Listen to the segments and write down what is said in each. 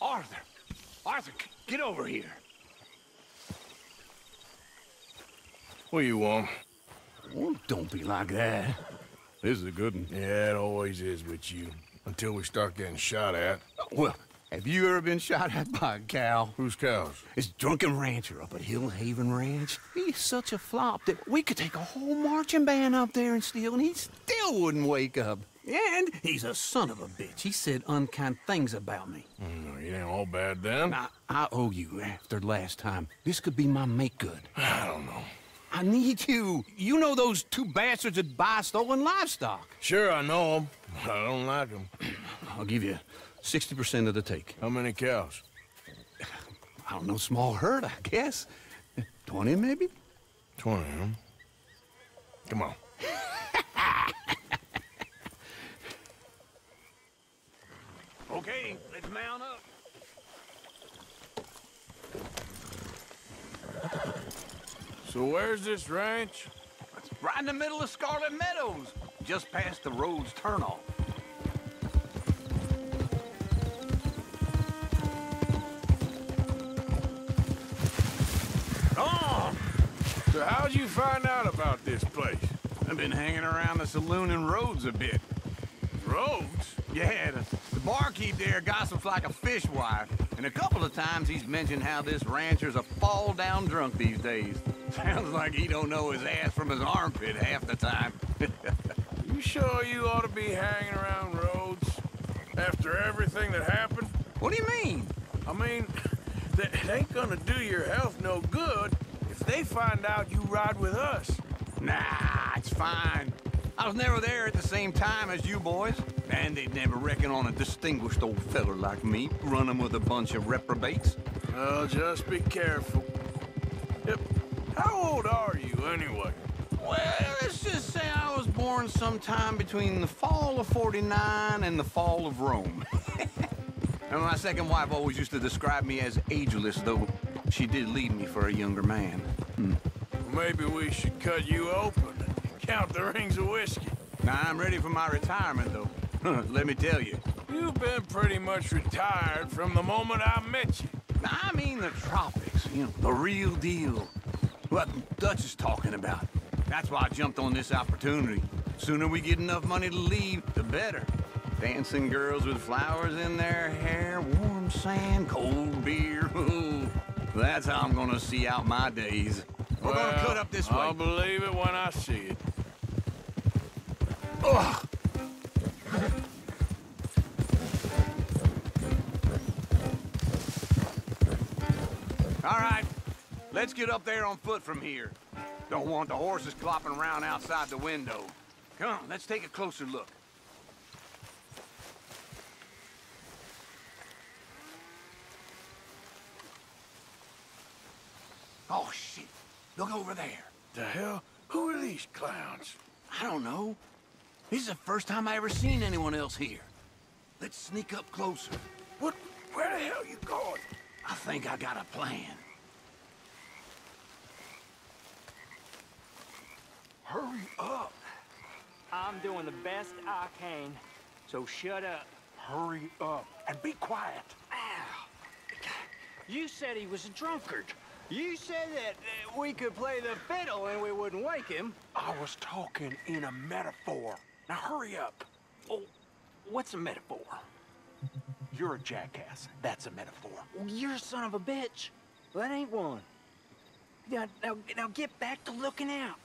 Arthur! Arthur, get over here. What you want? Oh, don't be like that. This is a good one. Yeah, it always is with you. Until we start getting shot at. Well, have you ever been shot at by a cow? Whose cows? This drunken rancher up at Hill Haven Ranch. He's such a flop that we could take a whole marching band up there and steal, and he still wouldn't wake up. And he's a son of a bitch. He said unkind things about me. Mm, it ain't all bad then. I, I owe you after last time. This could be my make good. I don't know. I need you. You know those two bastards that buy stolen livestock. Sure, I know them. I don't like them. I'll give you 60% of the take. How many cows? I don't know, small herd, I guess. 20 maybe? 20, huh? Come on. Okay, let's mount up. So where's this ranch? It's right in the middle of Scarlett Meadows, just past the Rhodes turnoff. Oh! So how'd you find out about this place? I've been hanging around the saloon and Rhodes a bit. Rhodes? Yeah, the, the barkeep there gossips like a fishwife, and a couple of times he's mentioned how this rancher's a fall-down drunk these days. Sounds like he don't know his ass from his armpit half the time. You sure you ought to be hanging around Rhodes? After everything that happened? what do you mean? I mean, that it ain't gonna do your health no good if they find out you ride with us. Nah, it's fine. I was never there at the same time as you boys, and they'd never reckon on a distinguished old feller like me running with a bunch of reprobates. Well, just be careful. Yep. How old are you, anyway? Well, let's just say I was born sometime between the fall of 49 and the fall of Rome. and my second wife always used to describe me as ageless, though she did leave me for a younger man. Hmm. Maybe we should cut you open and count the rings of whiskey. Now, I'm ready for my retirement, though. Let me tell you. You've been pretty much retired from the moment I met you. I mean the tropics, you know, the real deal. What Dutch is talking about. That's why I jumped on this opportunity. Sooner we get enough money to leave, the better. Dancing girls with flowers in their hair, warm sand, cold beer. That's how I'm gonna see out my days. We're gonna cut up this way. I'll believe it when I see it. Ugh. Let's get up there on foot from here. Don't want the horses clopping around outside the window. Come let's take a closer look. Oh, shit. Look over there. The hell? Who are these clowns? I don't know. This is the first time I ever seen anyone else here. Let's sneak up closer. What? Where the hell you going? I think I got a plan. Hurry up. I'm doing the best I can, so shut up. Hurry up. And be quiet. You said he was a drunkard. You said that uh, we could play the fiddle and we wouldn't wake him. I was talking in a metaphor. Now hurry up. Oh, what's a metaphor? You're a jackass. That's a metaphor. Well, you're a son of a bitch. That ain't one. Now, now, now get back to looking out.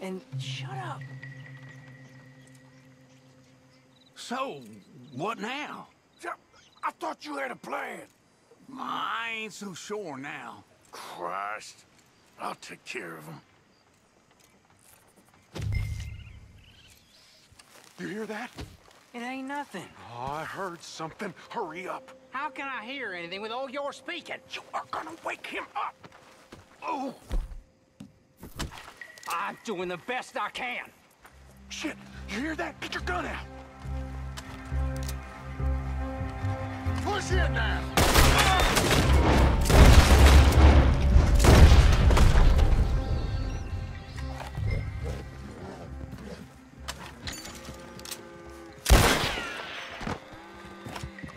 And shut up. So, what now? I thought you had a plan. I ain't so sure now. Christ. I'll take care of him. You hear that? It ain't nothing. Oh, I heard something. Hurry up. How can I hear anything with all your speaking? You are gonna wake him up. Oh, I'm doing the best I can. Shit, you hear that? Get your gun out. Push in now.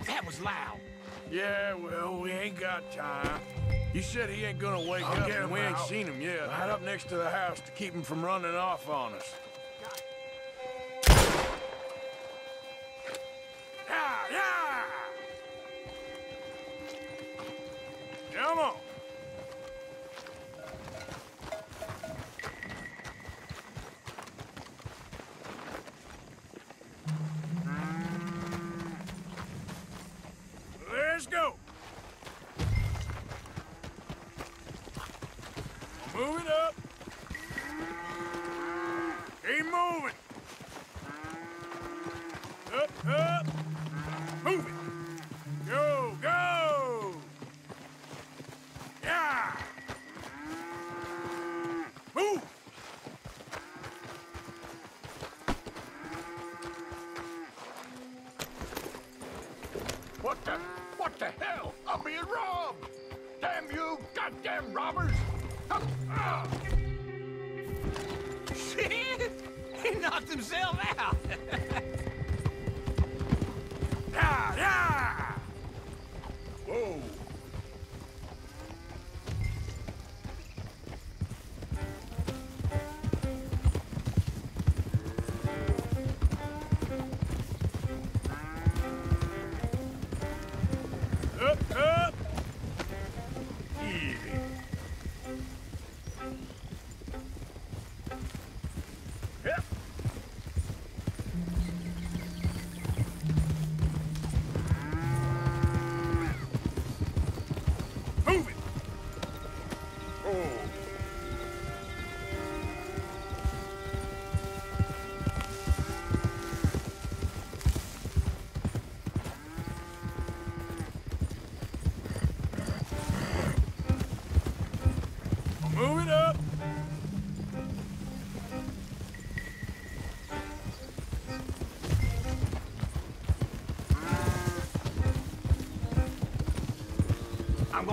That was loud. Yeah, well, we ain't got time. You said he ain't gonna wake I'll up, and him we ain't seen him yet. Right up next to the house to keep him from running off on us.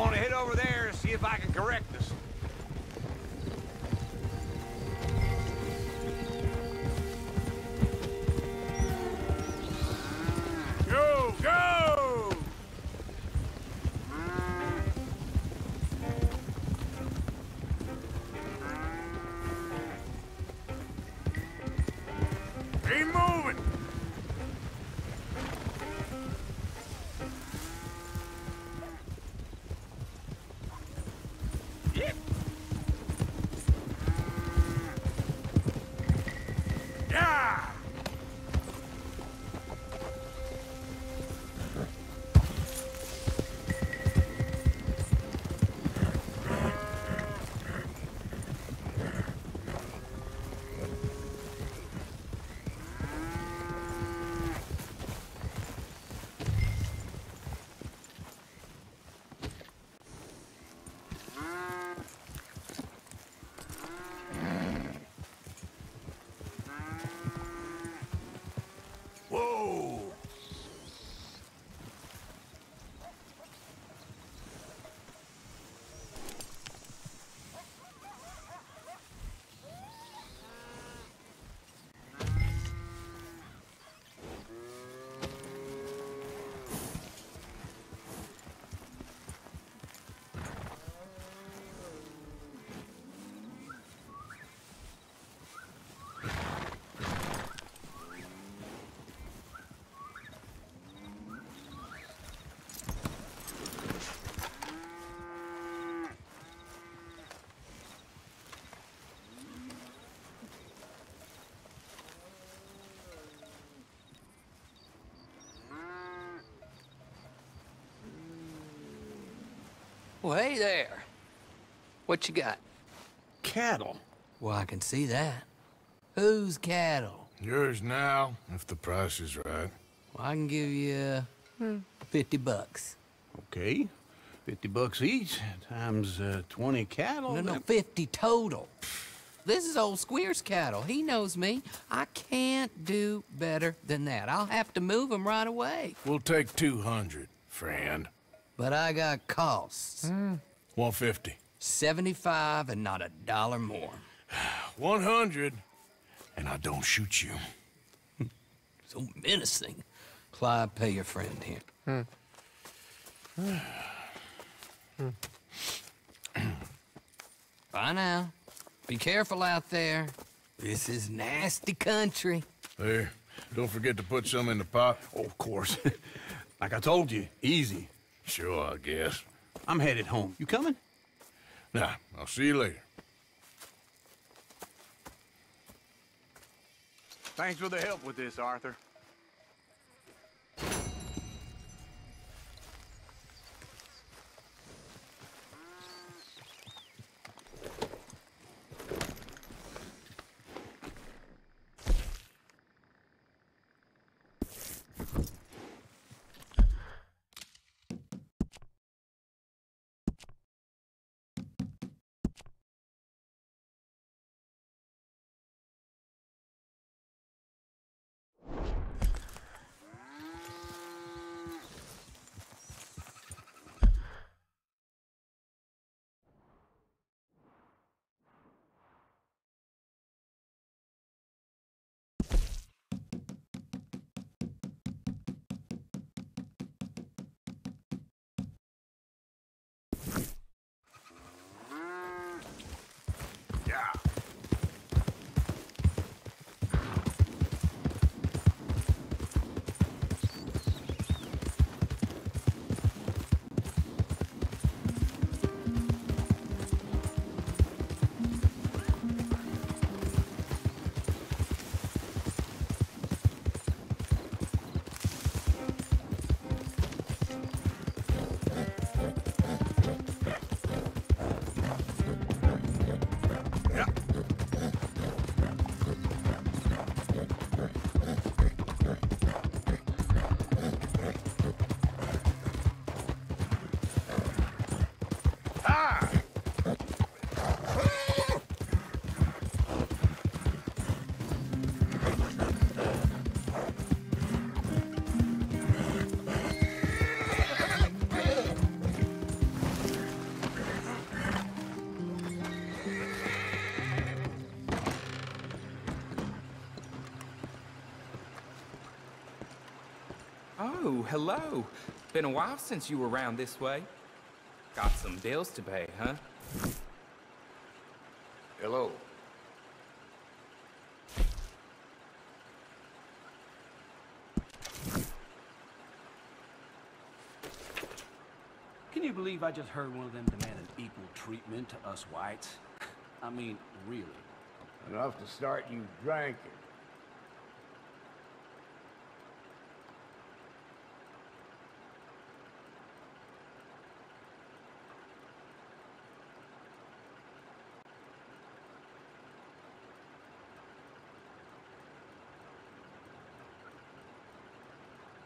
I'm gonna head over there Well, hey there. What you got? Cattle. Well, I can see that. Whose cattle? Yours now, if the price is right. Well, I can give you uh, 50 bucks. Okay. 50 bucks each, times uh, 20 cattle. No, no, 50 total. This is old Squeer's cattle. He knows me. I can't do better than that. I'll have to move him right away. We'll take 200, friend. But I got costs. Hmm. 150. 75 and not a dollar more. 100, and I don't shoot you. So menacing. Clyde, pay your friend here. Hmm. Hmm. Bye now. Be careful out there. This is nasty country. There. Don't forget to put some in the pot. Oh, of course. like I told you, easy. Sure, I guess. I'm headed home. You coming? Nah, I'll see you later. Thanks for the help with this, Arthur. Hello. Been a while since you were around this way. Got some bills to pay, huh? Hello. Can you believe I just heard one of them demand an equal treatment to us whites? I mean, really. Enough to start you drinking.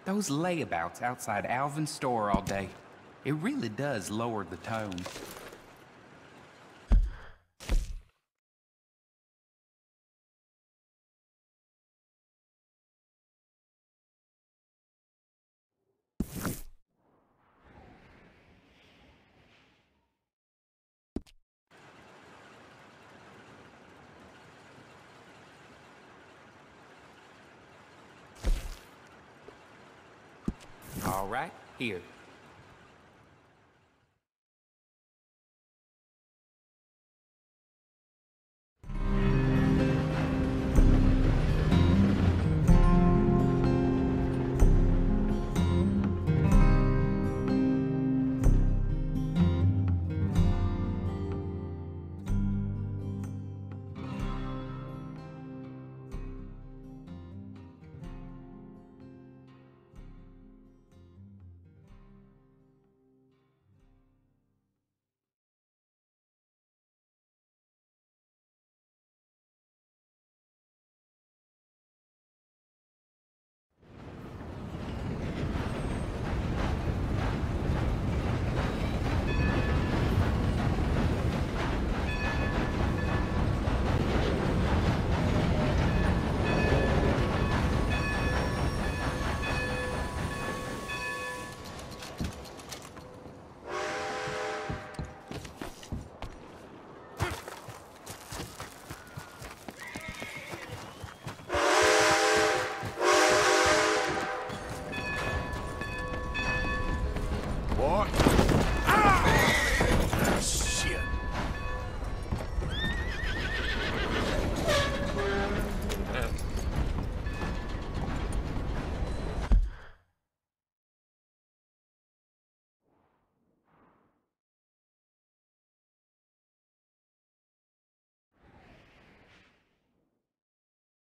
Those layabouts outside Alvin's store all day. It really does lower the tone. Right, here.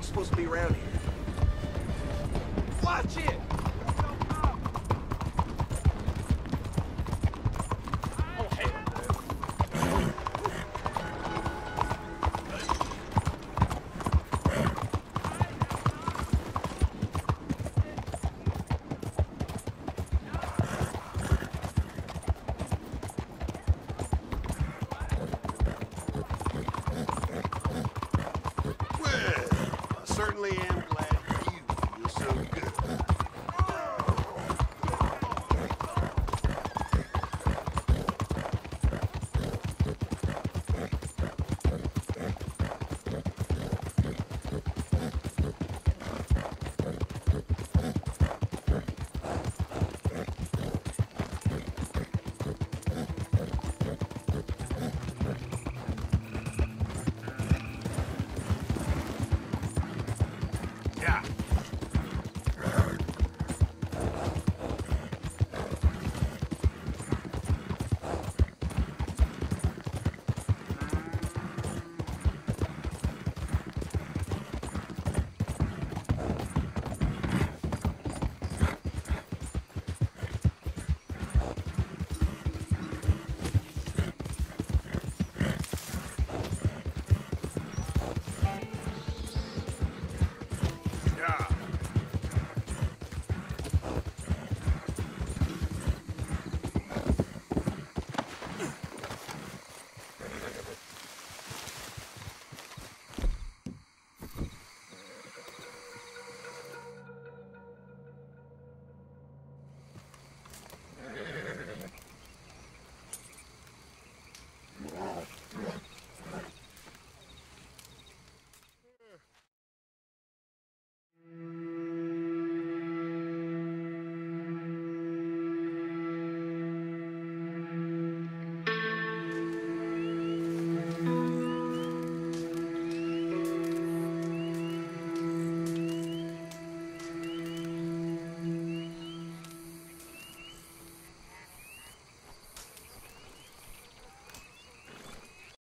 ain't supposed to be around here. Watch it! Well,